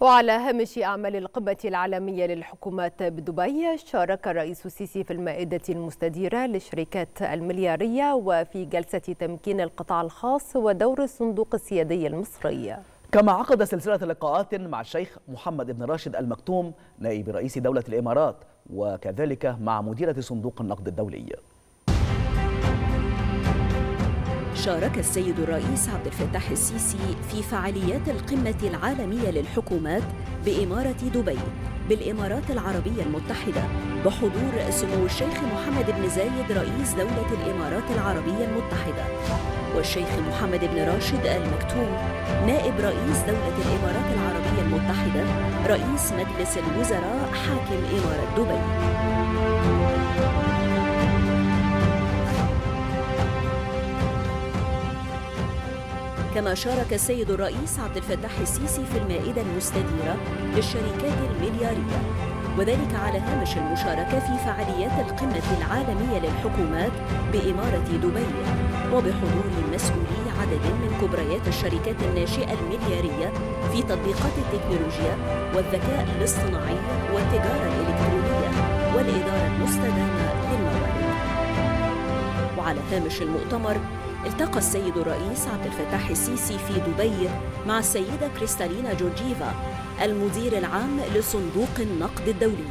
وعلى هامش أعمال القمة العالمية للحكومات بدبي شارك الرئيس السيسي في المائدة المستديرة للشركات المليارية وفي جلسة تمكين القطاع الخاص ودور الصندوق السيادي المصري. كما عقد سلسلة لقاءات مع الشيخ محمد بن راشد المكتوم نائب رئيس دولة الإمارات وكذلك مع مديرة صندوق النقد الدولي. شارك السيد الرئيس عبد الفتاح السيسي في فعاليات القمة العالمية للحكومات بإمارة دبي بالإمارات العربية المتحدة بحضور سمو الشيخ محمد بن زايد رئيس دولة الإمارات العربية المتحدة والشيخ محمد بن راشد المكتوم نائب رئيس دولة الإمارات العربية المتحدة رئيس مجلس الوزراء حاكم إمارة دبي كما شارك السيد الرئيس عبد الفتاح السيسي في المائدة المستديرة للشركات المليارية وذلك على هامش المشاركة في فعاليات القمة العالمية للحكومات بإمارة دبي وبحضور مسؤولي عدد من كبريات الشركات الناشئة المليارية في تطبيقات التكنولوجيا والذكاء الاصطناعي والتجارة الإلكترونية والإدارة المستدامة للموارد. وعلى هامش المؤتمر التقى السيد الرئيس عبد الفتاح السيسي في دبي مع السيدة كريستالينا جورجيفا المدير العام لصندوق النقد الدولي.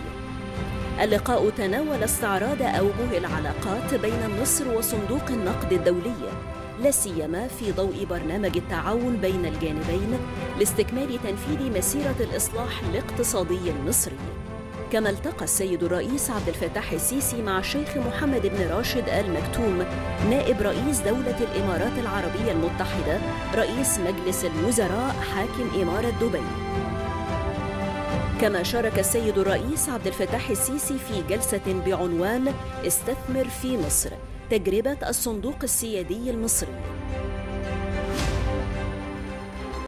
اللقاء تناول استعراض أوجه العلاقات بين مصر وصندوق النقد الدولي لا سيما في ضوء برنامج التعاون بين الجانبين لاستكمال تنفيذ مسيرة الإصلاح الاقتصادي المصري. كما التقى السيد الرئيس عبد الفتاح السيسي مع الشيخ محمد بن راشد المكتوم نائب رئيس دولة الإمارات العربية المتحدة رئيس مجلس الوزراء حاكم إمارة دبي. كما شارك السيد الرئيس عبد الفتاح السيسي في جلسة بعنوان استثمر في مصر تجربة الصندوق السيادي المصري.